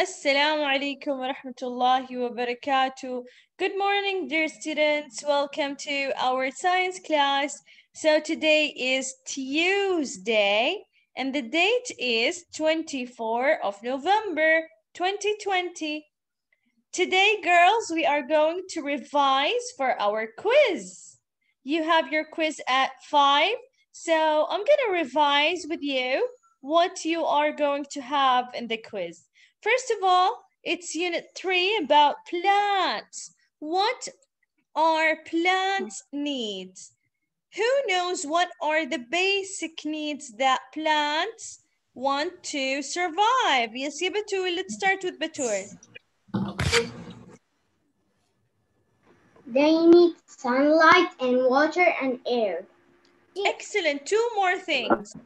Assalamu alaikum wa rahmatullahi wa barakatuh. Good morning, dear students. Welcome to our science class. So today is Tuesday and the date is 24 of November 2020. Today, girls, we are going to revise for our quiz. You have your quiz at 5. So I'm going to revise with you what you are going to have in the quiz. First of all, it's unit three about plants. What are plants needs? Who knows what are the basic needs that plants want to survive? Yes, yeah, Batul. Let's start with Batul. They need sunlight and water and air. Excellent. Two more things.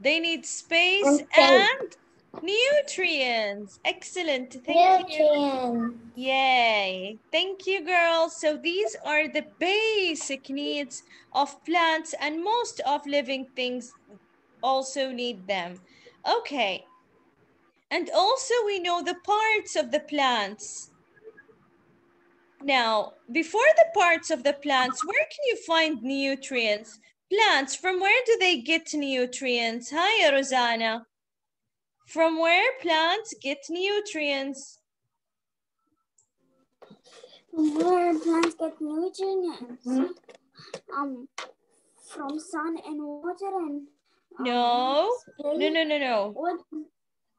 They need space And space. and nutrients. Excellent. Thank you. Yay. Thank you, girls. So these are the basic needs of plants and most of living things also need them. Okay. And also we know the parts of the plants. Now, before the parts of the plants, where can you find nutrients? Plants, from where do they get nutrients? Hi, Rosanna. From where plants get nutrients? Where plants get nutrients? Um, from sun and water and. um, No, space. no, no, no, no. What?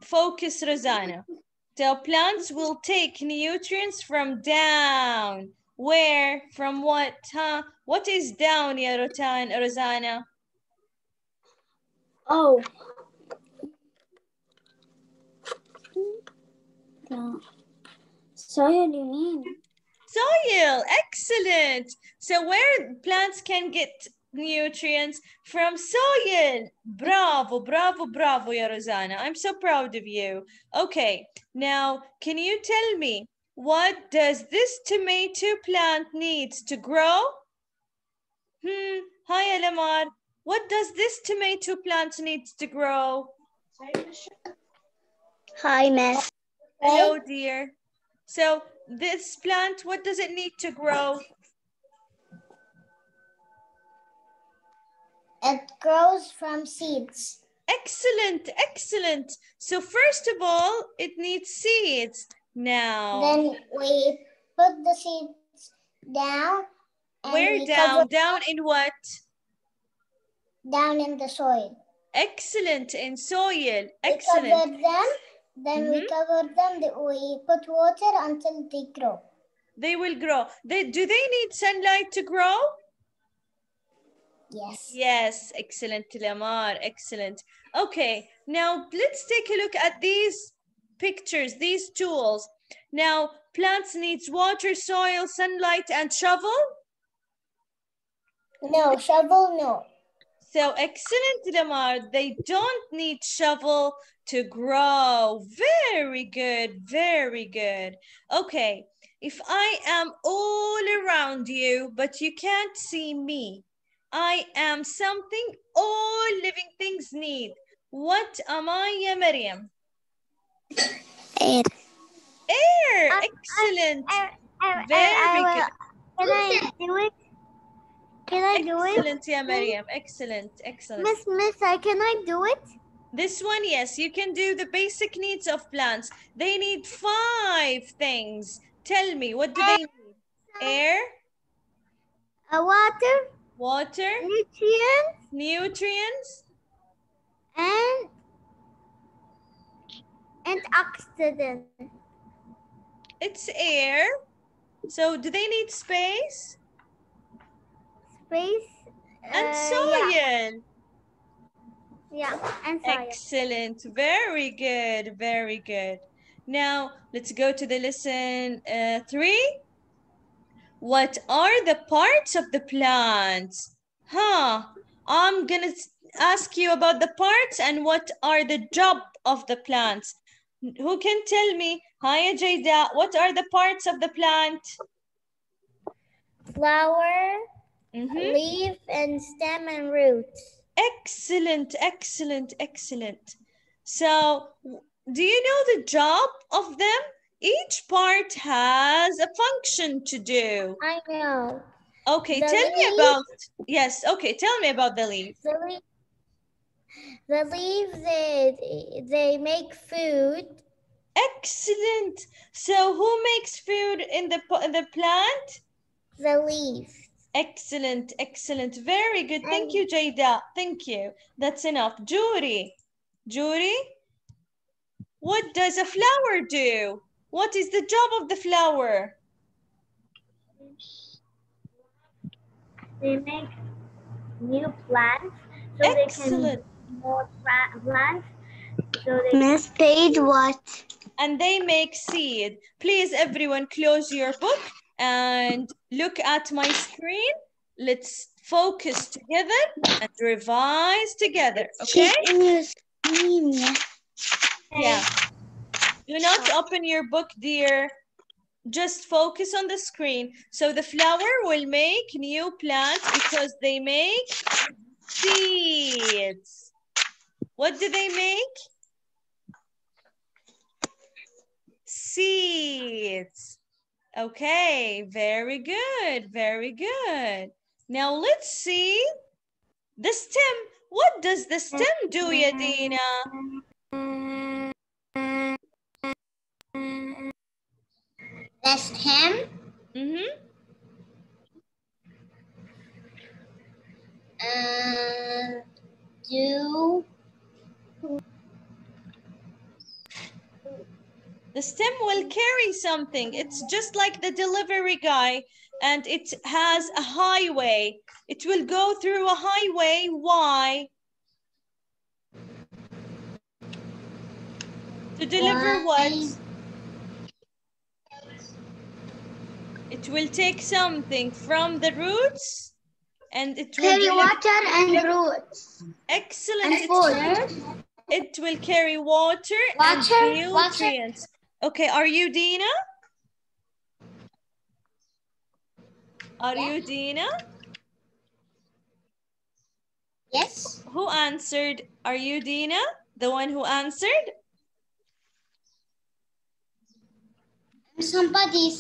Focus, Rosanna. The plants will take nutrients from down. Where? From what? Huh? What is down, ya Rotan, Rosanna? Oh. The soil, you mean? Soil. Excellent. So where plants can get nutrients from soil. Bravo, bravo, bravo, ya Rosanna. I'm so proud of you. Okay, now can you tell me what does this tomato plant needs to grow? Hmm, hi Alamar. What does this tomato plant needs to grow? Hi, Miss. Hello, dear. So this plant, what does it need to grow? It grows from seeds. Excellent, excellent. So first of all, it needs seeds. Now, Then we put the seeds down. where down? Down in what? Down in the soil. Excellent, in soil. Excellent. We cover them. Then we Mhm. cover them. th- We put water until they grow. They will grow. They, do they need sunlight to grow? Yes. Yes, excellent, Lamar, excellent. Okay, now let's take a look at these pictures, these tools. Now, plants needs water, soil, sunlight, and shovel. No shovel. No. So excellent, Lamar. They don't need shovel to grow. Very good, very good. Okay, if I am all around you, but you can't see me, I am something all living things need. What am I, ya Maryam? Air. Air. Excellent. I, Very good. Can I do it? Can I do it? Excellent, yeah, Maryam. Excellent, excellent. Miss, Miss, I can I do it? This one, yes, you can do the basic needs of plants. They need five things. Tell me, what do they need? Air, Uh, water, water, nutrients, nutrients, and and oxygen. it's air. So do they need space? Space. And uh, soil. Yeah, yeah, and soil. Excellent. Very good. Very good. Now let's go to the lesson uh, three. What are the parts of the plant? Huh. I'm gonna ask you about the parts and what are the job of the plants. Who can tell me? Hi, Jada. What are the parts of the plant? Flower, Mhm. leaf, and stem and roots. Excellent, excellent, excellent. So, do you know the job of them, each part has a function to do. I know. Okay, The tell me about, yes, okay, tell me about the leaf. The leaf, the leaves, they, they make food. Excellent. So who makes food in the, in the plant? The leaf. Excellent, excellent. Very good. Thank you, Jada. Thank you. That's enough. Jury. Jury, what does a flower do? What is the job of the flower? They make new plants so Excellent. more plants. So they Miss Page, what? And they make seed. Please, everyone, close your book and look at my screen. Let's focus together and revise together, okay? She's in your screen. yeah. Yeah. Do not open your book, dear. Just focus on the screen. So the flower will make new plants because they make seeds. What do they make? Seeds. Okay, very good, very good. Now let's see the stem. What does the stem do, Yadina? The stem Mm-hmm. uh, do The stem will carry something. It's just like the delivery guy and it has a highway. It will go through a highway. Why? To deliver what? It will take something from the roots and it will Carry water and roots Excellent. and It- food. It will carry water, Water, and water. Okay, are you Dina? Are you Dina? yes. Who answered? Are you Dina? The one who answered? Somebody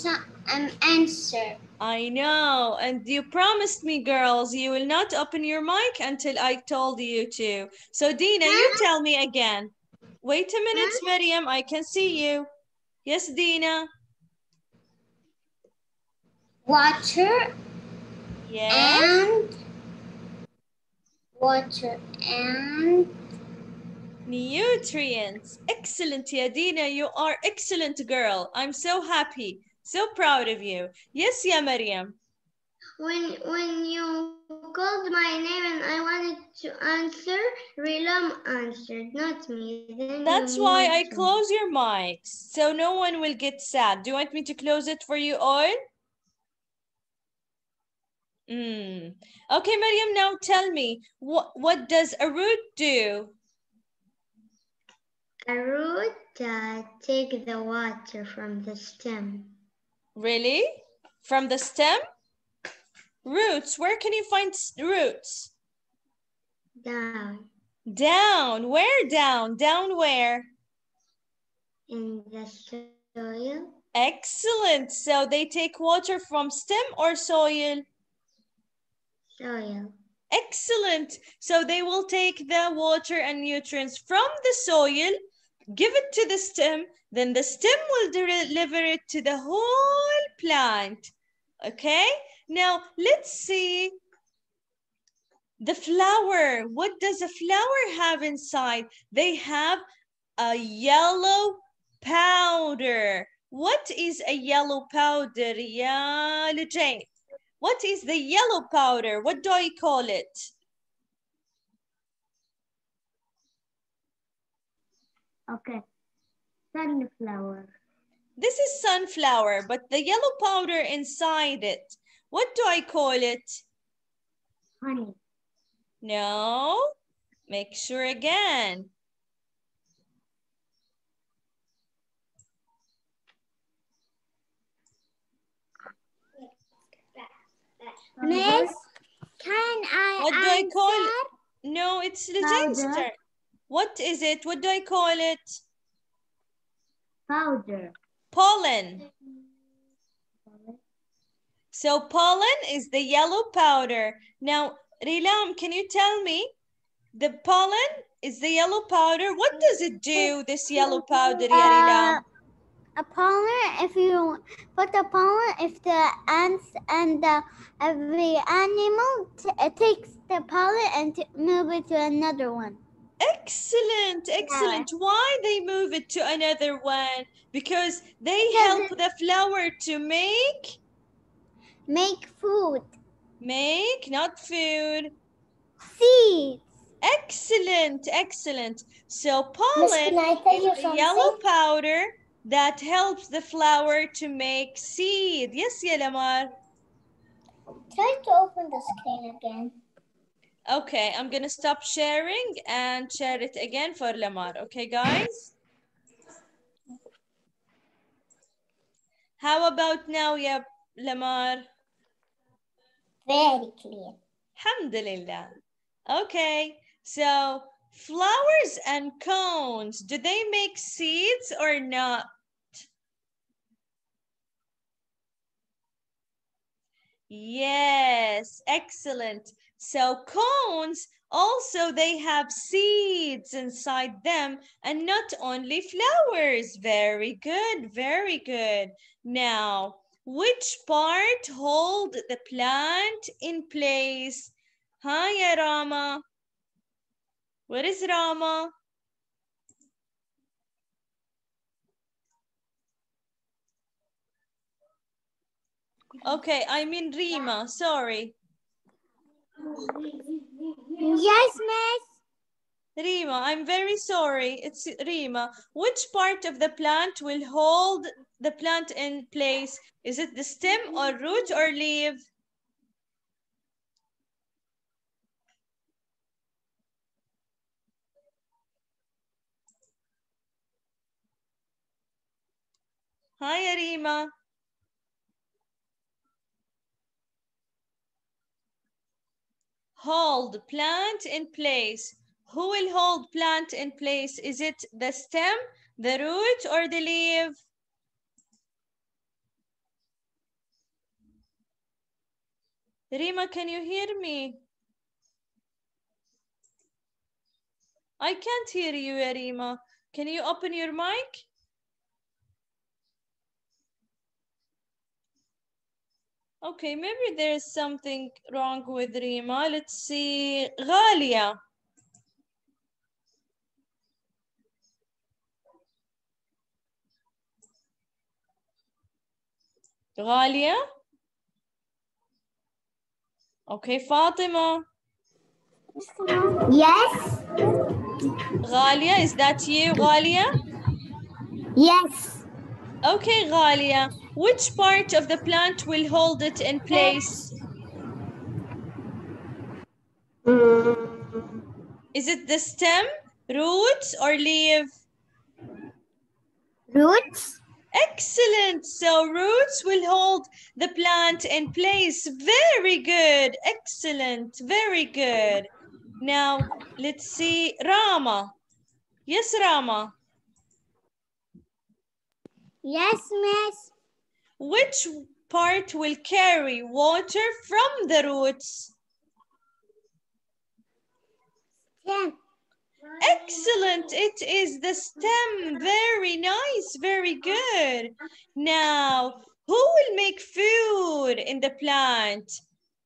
um, answer. I know. And you promised me, girls, you will not open your mic until I told you to. So, Dina, you tell me again. Wait a minute, Miriam. I can see you. Yes, Dina. Water Yes. and water and Nutrients. Excellent, Yadina. You are excellent girl. I'm so happy. So proud of you. Yes, ya Maryam. When when you called my name and I wanted to answer, Rilam answered, not me. Then That's why I to- close your mics. So no one will get sad. Do you want me to close it for you all? Mm. Okay, Maryam, now tell me, what, what does a root do? A root uh, take the water from the stem. Really? From the stem? Roots, where can you find roots? down Down, where down? Down where? in the soil. Excellent. So they take water from stem or soil? Soil. Excellent. So they will take the water and nutrients from the soil, give it to the stem, then the stem will deliver it to the whole plant. Okay? Now let's see the flower. What does a flower have inside? They have a yellow powder. What is a yellow powder? Ya Jane. What is the yellow powder? What do I call it? Okay. Sunflower. This is sunflower, but the yellow powder inside it, what do I call it? Honey. No, make sure again. Miss, can I What do I call it? No, it's Lejane's Powder. What is it? What do I call it? Powder. Pollen. So pollen is the yellow powder. Now, Rilam, can you tell me the pollen is the yellow powder? What does it do, this yellow powder, ya Rilam? Uh, a pollen, if you put the pollen, if the ants and the, every animal t- uh, takes the pollen and move it to another one. Excellent, excellent. Why they move it to another one? Because they help the flower to make, Make food. make, not food. Seeds. Excellent, excellent. So pollen is the yellow powder that helps the flower to make seed. Yes, Yelamar. Try to open the screen again. Okay, I'm gonna stop sharing and share it again for Lamar. Okay, guys? How about now, yeah, Lamar? Very clear. Alhamdulillah. Okay, so flowers and cones, do they make seeds or not? Yes, excellent. So cones also they have seeds inside them and not only flowers. Very good, very good. Now, which part hold the plant in place? Hiya Rama. Where is Rama? Okay, I mean Rima, sorry. Yes, miss. Rima, I'm very sorry. It's Rima. Which part of the plant will hold the plant in place? Is it the stem or root or leaf? Hi, Rima. Hold plant in place. Who will hold plant in place? Is it the stem, the root, or the leaf? Rima, can you hear me? I can't hear you, Rima. Can you open your mic? Okay, maybe there's something wrong with Rima. Let's see. Ghalia. Ghalia? Okay, Fatima. Yes. Ghalia, is that you, Ghalia? Yes. Okay, Ghalia. Which part of the plant will hold it in place? Mm. Is it the stem, roots, or leaf? Roots. Excellent. So roots will hold the plant in place. Very good. Excellent. Very good. Now, let's see. Rama. Yes, Rama. Yes, miss. Which part will carry water from the roots? It is the stem. Very nice. Very good. Now, who will make food in the plant?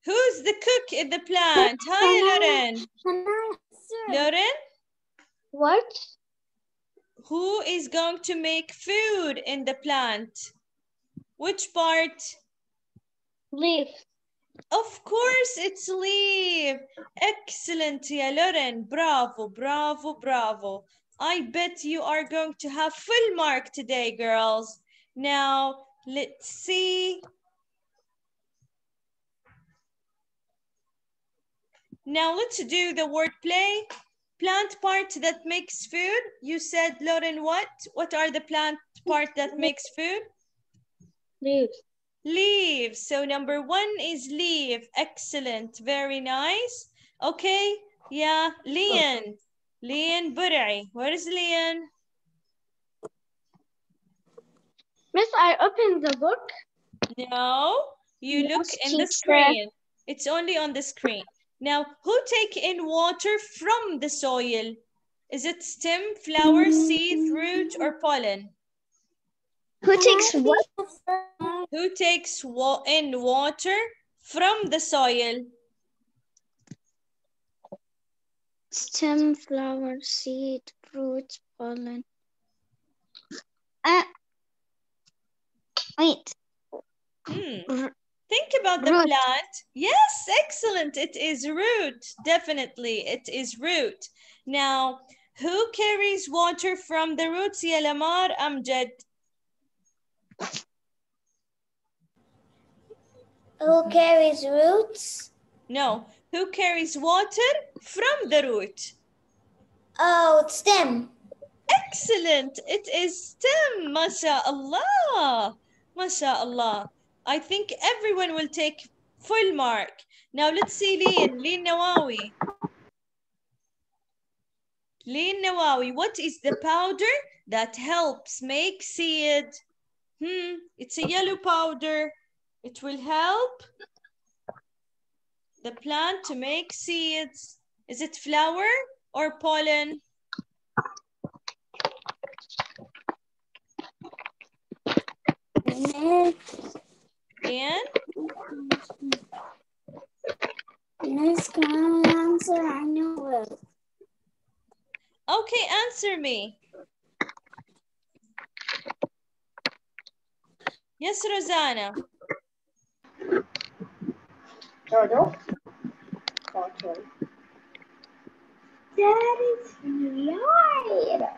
Who's the cook in the plant? Hi, Lauren. Lauren, What? who is going to make food in the plant? Which part? Leaf. Of course, it's leaf. Excellent, yeah, Lauren. Bravo, bravo, bravo. I bet you are going to have full mark today, girls. Now, let's see. Now, let's do the word play. Plant part that makes food. You said, Lauren, what? What are the plant part that makes food? Leaf. Leaves. So number one is leave. Excellent. Very nice. Okay. Yeah. Lian. Lian Bur'i. Where is Lian? Miss, I opened the book. No, you look in the screen. It's only on the screen. Now, who take in water from the soil? Is it stem, flower, seed, mm. root, or pollen? Who takes what? Who takes wa in water from the soil? Stem, flower, seed, fruit, pollen. Uh, wait. Hmm. Think about the Root. plant. Yes, excellent. It is root. Definitely, it is root. Now, who carries water from the roots, ya Lamar Amjad? Who carries roots? No, who carries water from the root? Oh, it's stem. Excellent. It is stem. MashaAllah. MashaAllah. I think everyone will take full mark. Now let's see Leen. Leen Nawawi. Leen Nawawi. What is the powder that helps make seed? Hmm. It's a yellow powder. It will help the plant to make seeds. Is it flower or pollen? And Miss, can I answer? I know it. okay, answer me. Yes, Rosanna. Turtle. That is right.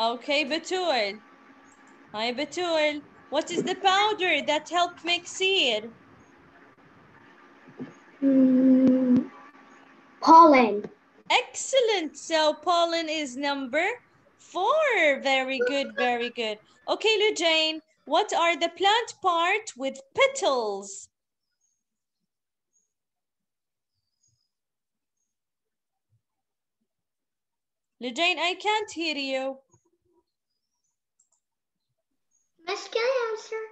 Okay, Batul. Hi, Batul. What is the powder that helped make seed? Mm, pollen. Excellent. So pollen is number four. Very good, very good. Okay, Lujane, what are the plant part with petals? Lujane, I can't hear you. Miss, can I answer?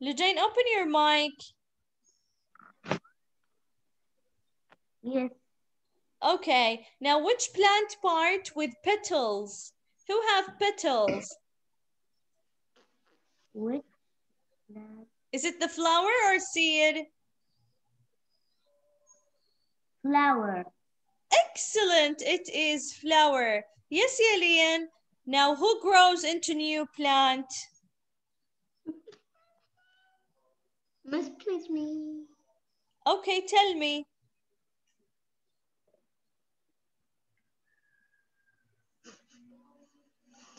Lujane, open your mic. Yes. Okay, now which plant part with petals? Who have petals? Which is it the flower or seed? Flower. Excellent, it is flower. Yes, Yalian. Now who grows into new plant? Miss, please me. Okay, tell me.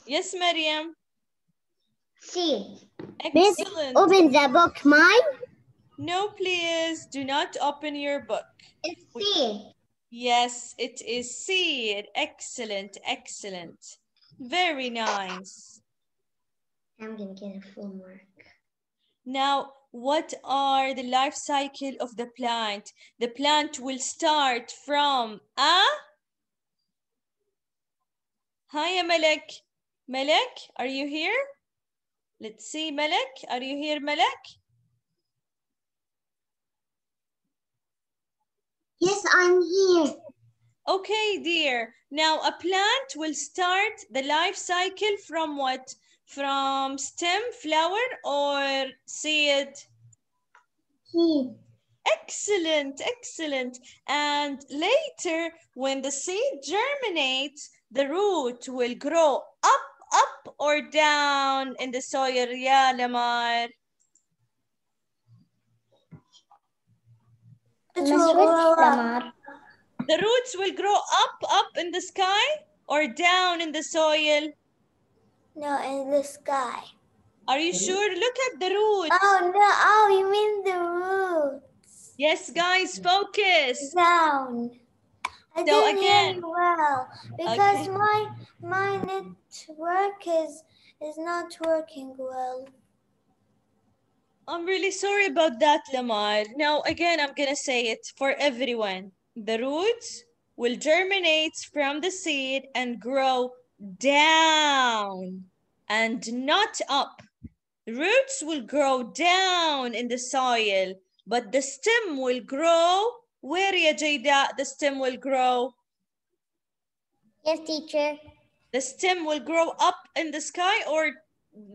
Yes, Mariam. Miss, Excellent. Open the book, mine. No, please do not open your book. It's seed. Yes, it is seed. Excellent, excellent. Very nice. I'm gonna get a full mark. Now, what are the life cycle of the plant? The plant will start from a... Hi, Malek. Malek, are you here? Let's see, Malek. Are you here, Malek? Yes, I'm here. Okay, dear. Now, a plant will start the life cycle from what? From stem, flower, or seed? Seed. Excellent, excellent. And later, when the seed germinates, the root will grow up, up, or down in the soil. Yeah, Lamar. It Miss, will which grow up. Lamar? The roots will grow up, up in the sky, or down in the soil. No, in the sky. Are you sure? Look at the roots. Oh no! Oh, you mean the roots Yes, guys, focus. down. I didn't again- hear you well because Okay. my my network is is not working well. I'm really sorry about that, Lamar. Now, again, I'm going to say it for everyone. The roots will germinate from the seed and grow down and not up. Roots will grow down in the soil, but the stem will grow. Where ya Jayda, the stem will grow? Yes, teacher. The stem will grow up in the sky or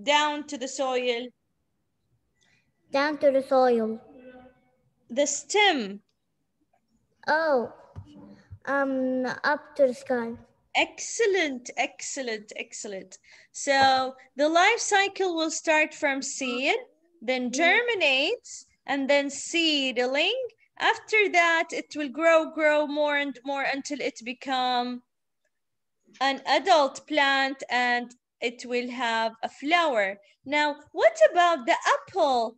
down to the soil? Down to the soil. The stem. Oh, um, up to the sky. Excellent, excellent, excellent. So the life cycle will start from seed, then germinates, and then seedling. After that, it will grow, grow more and more until it become an adult plant and it will have a flower. Now, what about the apple?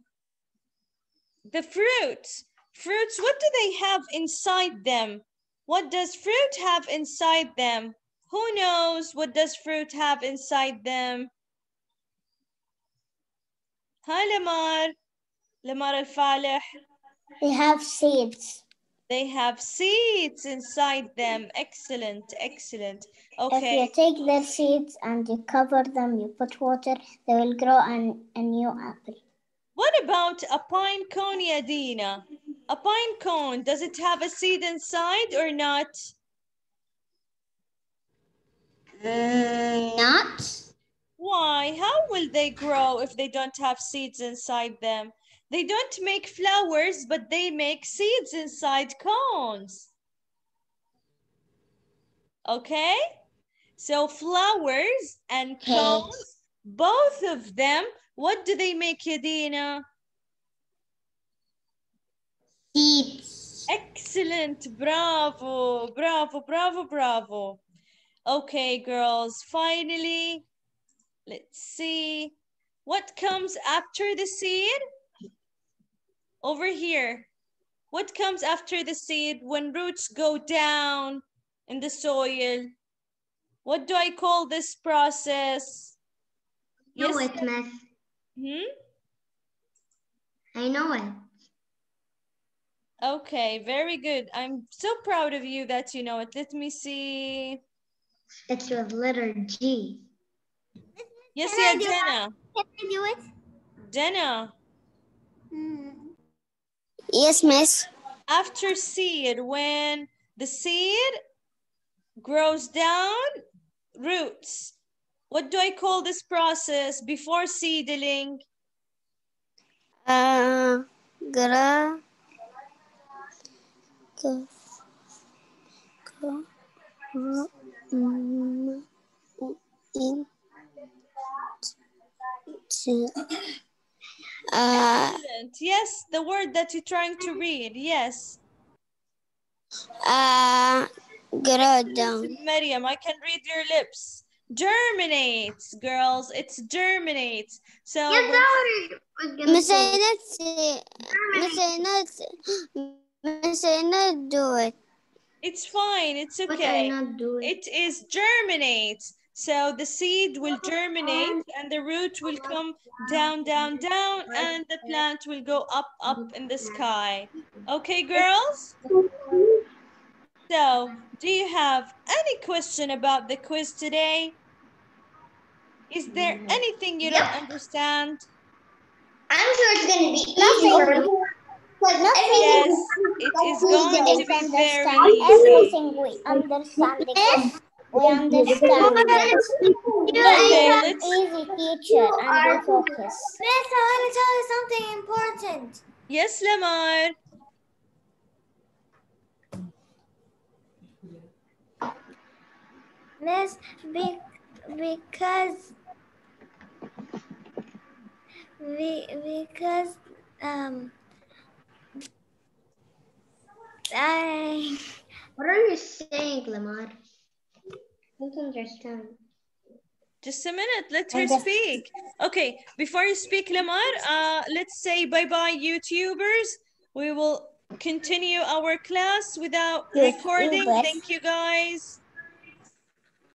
The fruits. Fruits, what do they have inside them? What does fruit have inside them? Who knows what does fruit have inside them? Hi, Lamar. Lamar al-Falih. They have seeds. They have seeds inside them. Excellent, excellent. Okay. If you take their seeds and you cover them, you put water, they will grow an, a new apple. What about a pine cone, Yadina? A pine cone, does it have a seed inside or not? Mm, not. Why? How will they grow if they don't have seeds inside them? They don't make flowers, but they make seeds inside cones. Okay? So flowers and Okay. cones, both of them, what do they make, Yadina? Seeds. Excellent. Bravo. Bravo, bravo, bravo. Okay, girls, finally, let's see. What comes after the seed? Over here. What comes after the seed when roots go down in the soil? What do I call this process? know Yes. it, miss. Hmm? I know it. Okay, very good. I'm so proud of you that you know it. Let me see. It's with letter G. Yes, Can yeah, Jenna. Can I do it? Jenna. Yes, miss. after seed, when the seed grows down, roots. What do I call this process before seedling? Uh, gra. Go. Mm, in. To. Uh, Excellent. Yes, the word that you're trying to read. Yes. uh, grow down. Maryam, I can read your lips. Germinates, girls. It's germinates. So Yes, when- that was gonna Miss say. Ainat, Miss Ainat, Miss Ainat, do it. it's fine. It's What okay. I not doing? It is germinates. So the seed will germinate and the root will come down, down, down, and the plant will go up, up in the sky. Okay, girls? So, do you have any question about the quiz today? Is there anything you don't understand? I'm sure it's gonna be easy. Yes, it is going to be very easy. Everything we understand because we understand. Okay, let's Easy teacher and we focus. Miss, I want to tell you something important. Yes, Lamar. Miss, be, because we, because um I What are you saying, Lamar? Don't understand. Just a minute, let her speak. Okay, before you speak, Lamar, uh, let's say bye-bye, YouTubers. We will continue our class without recording. Thank you, guys.